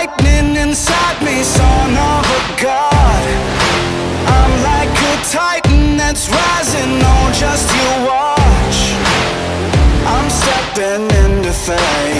lightning inside me, son of a god. I'm like a titan that's rising Oh, just you watch. I'm stepping into fame.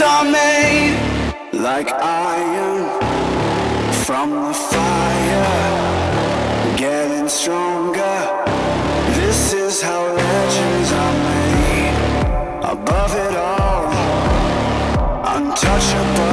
legends are made Like iron from the fire Getting stronger. This is how legends are made. Above it all Untouchable